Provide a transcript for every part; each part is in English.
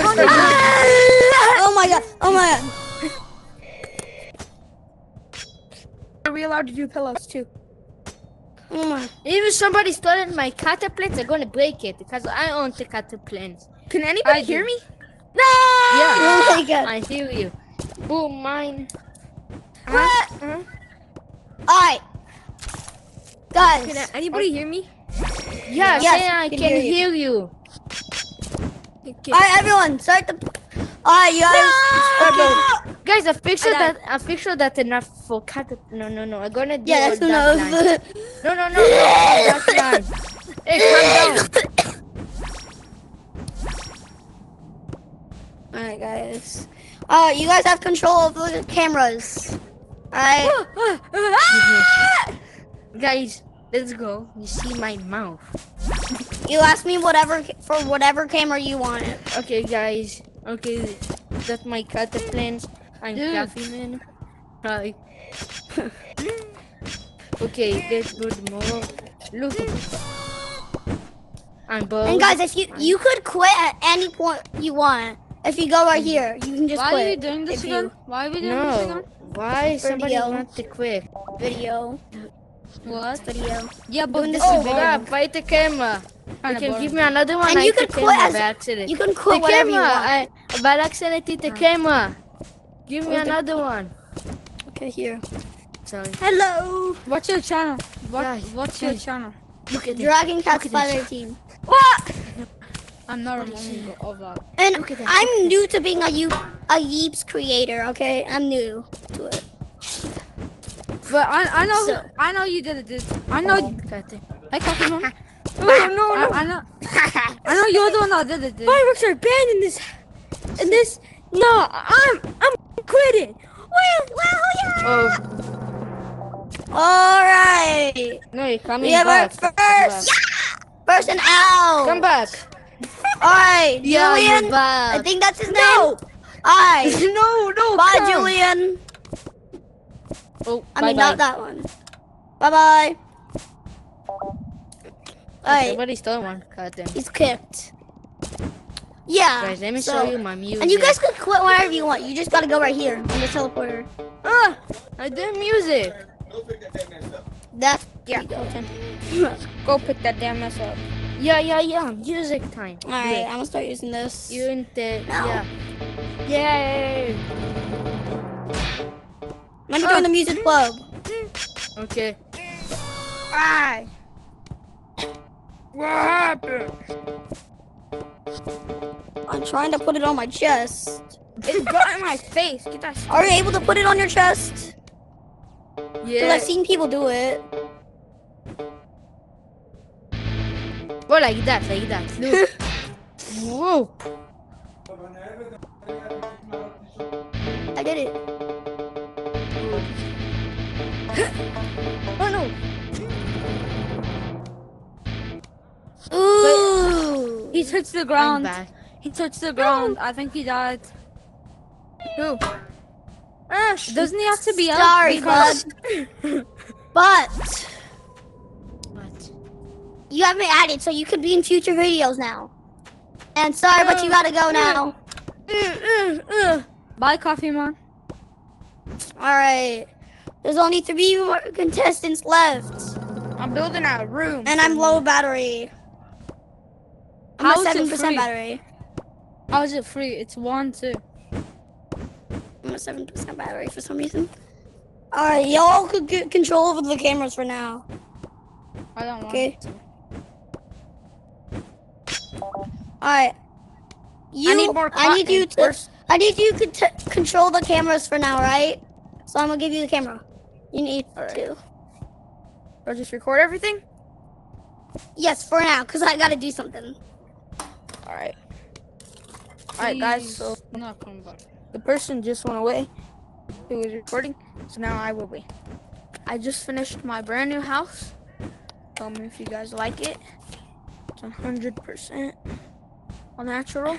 oh my god! Oh my god! Are we allowed to do pillows too? Oh my! Even somebody stole my catapults, I'm gonna break it because I own the catapults. Can anybody I hear do. me? No! Yeah, Oh my god! I hear you. Boom, mine. What? Uh-huh. Alright, guys. Can anybody hear me? Yeah, Yes, I can can, hear you. hear you. Okay. Alright, everyone, start the. Alright, you guys. Start building. Guys, a picture I died. that a picture that enough for cat. No, no, no. I'm gonna do Yeah, all that's that enough. No, no, no, no. That line. Hey, calm down. Alright, guys. Uh, you guys have control of the cameras. Alright. Guys, let's go. You see my mouth. You ask me whatever for whatever camera you want. Okay, guys. Okay, that's my catapults. I'm Dude. Caffeine. Hi. okay, let's do the more. Look. I'm bold. And guys, if you you could quit at any point you want. If you go right mm. here, you can just Why quit. are you doing this again? you- Why are we doing this No. again? Why somebody Video. want to quit? Video. What? Video. Yeah, but Doing this this is Oh, is boring. yeah, fight the camera. You Kinda can boring. give me another one. And I you can the quit camera as- by accident. You can the quit whatever you camera. want. I by accident hit the camera. Give me Where's another one. Okay, here. Sorry. Hello. What's your channel? What, Guys, what's your channel? Look at. Dragon Cats Look at 518. What? I'm not remembering of that. And Look at that, I'm new to being a you a Yeeps creator. Okay, I'm new to it. But I, I know, So- I know you did it, dude. I know. Oh, Got it. Hey, Coffee Mom. No, no, I. I know. I know you're the one that did it, dude. Fireworks are banned in this. In this. No, I'm I'm quitting. Well, well, yeah. Oh All right. no, you're coming We have our back. first. First and out. Come back. All right, Yeah, Julian. I think that's his No. name. All right. No, no. Bye, come. Julian. Oh, I bye mean, bye. not that one. Bye bye. Alright, Somebody stole one. God damn. he's kicked. Yeah. Guys, let me so- show you my music. And you guys can quit whenever you want. You just gotta go right here on the teleporter. Ah, I did music. That's Yeah. go, pick that damn mess up. Yeah, yeah, yeah. Music time. Alright, I'm gonna start using this. You the No. yeah. Yay. I'm gonna join the music club. Okay. Aye. What happened? I'm trying to put it on my chest. It got in my face. Get that. Are you able to put it on your chest? Because Yeah. I've seen people do it. Go like that, like that. Look. Whoa. I did it. Oh no. Ooh. He touched the ground. He touched the ground. I think he died. Who? Ah, Doesn't he have to be up? Sorry, Because- bud. But What? you have been added, so you could be in future videos now. And sorry, but you gotta go now. Uh, uh, uh, Bye, Coffee Man. Alright. There's only three more contestants left. I'm building a room. And I'm low battery. I'm How is at 7% free? battery. How is it free? It's one, two. I'm at 7% battery for some reason. Alright, y'all could get control over the cameras for now. I don't want Okay. to. Alright. You, I need more I need you to. Where's- I need you to control the cameras for now, right? So I'm gonna give you the camera. You need Alright. to. I'll just record everything. Yes, for now, cause I gotta do something. All right. All right, guys. Please, So not coming back. the person just went away who was recording. So now I will be. I just finished my brand new house. Tell me if you guys like it. It's 100% all natural.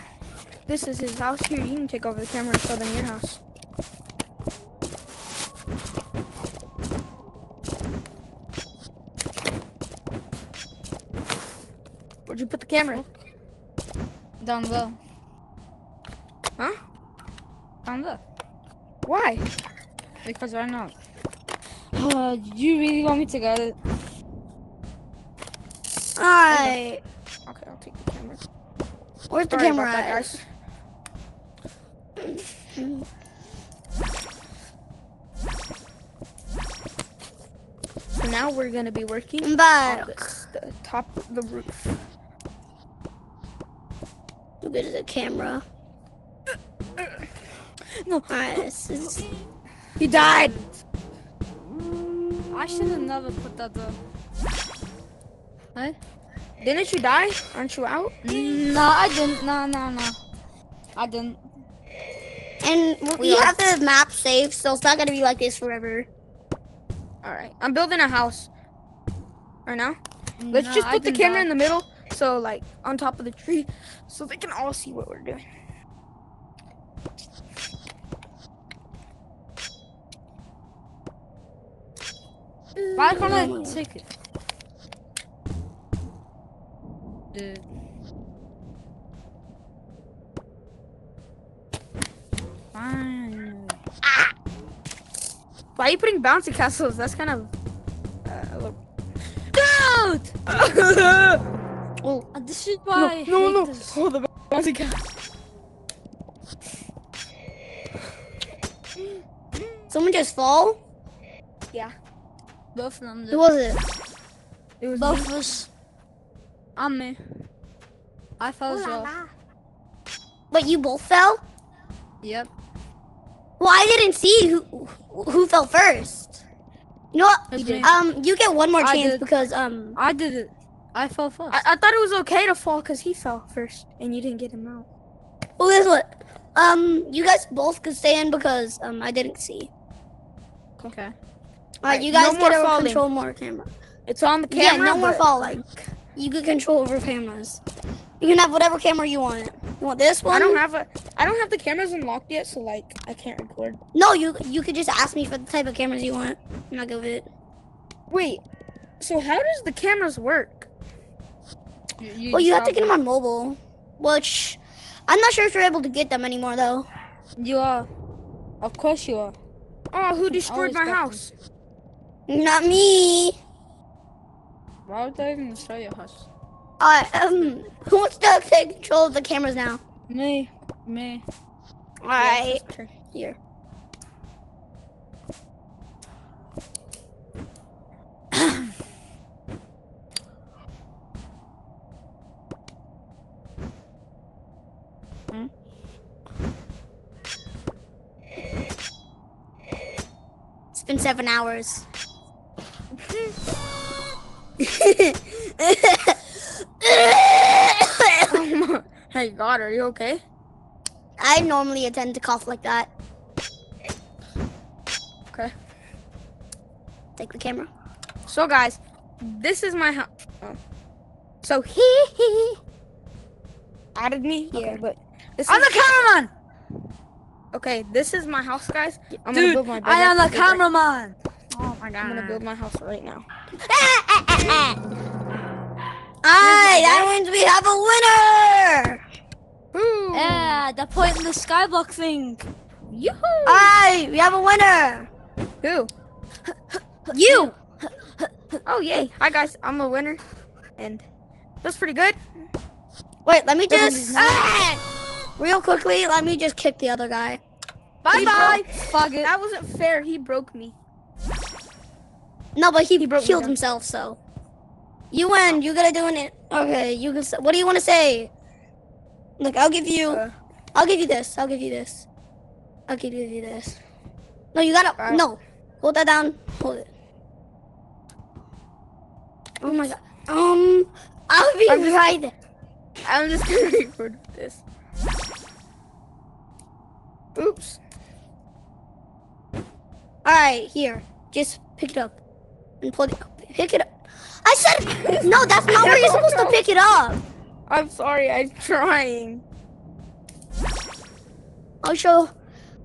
This is his house here. You can take over the camera and show them your house. Where'd you put the camera? Down low. Huh? Down there. Why? Because why not? Uh, do you really want me to get it? Alright. Okay, I'll take the camera. Where's the Sorry camera at? guys. So now we're gonna be working I'm on back. this, the top of the roof. Look at the camera. No. Alright, this is. He died. I should have never put that there. Hey? Didn't you die? Aren't you out? No, I didn't. No, no, no. I didn't. And we are. have the map saved, so it's not gonna be like this forever. All right. I'm building a house. Right now. Let's No, just I put the didn't camera in the middle, so like on top of the tree, so they can all see what we're doing. Why can't I take it? Dude. Fine. Why are you putting bouncy castles? That's kind of. Uh, look. Dude! Oh, Uh, This is why no, hate no, this. Oh, the bouncy castle. someone just fall? Yeah, both of them Who did. was it? It was Both of us. I'm me. I fell as well. Wait, you both fell? Yep. Well, I didn't see who who fell first. You know what? Me. Um, you get one more chance because um, I did it. I fell first. I, I thought it was okay to fall because he fell first and you didn't get him out. well, guess what? Um, you guys both could stay in because um, I didn't see. okay. All right, you guys more get to falling. control more camera. It's on the camera. yeah, camera. no more but- falling. You can control over cameras. You can have whatever camera you want. You want this one? I don't have a. I don't have the cameras unlocked yet, so like I can't record. No, you you could just ask me for the type of cameras you want, and I'll give it. Wait. So how does the cameras work? You, Well, you have to get them on mobile, which I'm not sure if you're able to get them anymore though. You are. Of course you are. Oh, who destroyed my got them. house? Not me. Why would I even destroy your house? Alright, um, who wants to take control of the cameras now? Me. Me. Alright, Okay. here. It's been seven hours. hey God, are you okay? I normally tend to cough like that. Okay. Take the camera. So guys, this is my house. Oh. So he he added me here, Okay. but this I'm is the cameraman! Okay. This is my house, guys. I'm gonna Dude, build my. I am the cameraman! Oh my god. I'm gonna build my house right now. Alright, that means we have a winner! Woo! Yeah, the point in the skyblock thing. Yoo-hoo! Alright, we have a winner! Who? You! Oh yay! Hi guys, I'm a winner, and that's pretty good. Wait, let me just. Ah! Real quickly, let me just kick the other guy. Bye bye. Fuck it. That wasn't fair. He broke me. No, but he, broke killed himself, so. You win. You gotta do it. Okay, you can. Say, what do you want to say? Look, I'll give you. Uh. I'll give you this. I'll give you this. I'll give you this. No, you gotta. Alright. No. Hold that down. Hold it. Oh my god. Um. I'll be I'm just- right there. I'm just gonna record this. Oops. Alright, here. Just pick it up. And pull it. Pick it up. I said. No, that's not where you're supposed to pick it up. I'm sorry. I'm trying. I'll show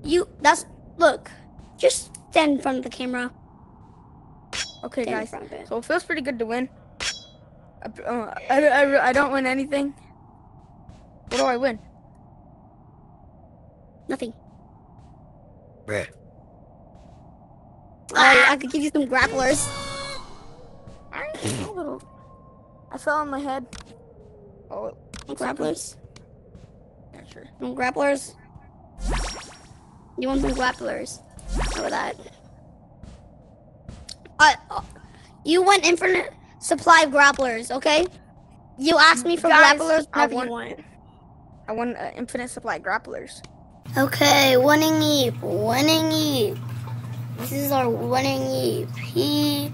you. That's look. Just stand in front of the camera. Okay, Stand guys. it. So it feels pretty good to win. I, uh, I, I, I don't win anything. What do I win? Nothing. Bruh. I, I could give you some grapplers. Alright, a little. I fell on my head. Oh, Grapplers. yeah, sure. Some grapplers. You want some grapplers? How about that? Uh, uh, you want infinite supply of grapplers, okay? You asked me for Guys, grapplers, I want- want. I won an infinite supply of grapplers. Okay, winning Yeep, winning Yeep. This is our winning Yeep. He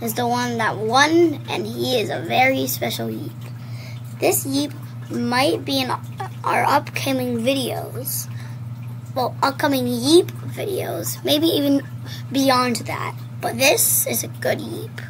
is the one that won, and he is a very special Yeep. This Yeep might be in our upcoming videos. Well, upcoming Yeep videos, maybe even beyond that. But this is a good Yeep.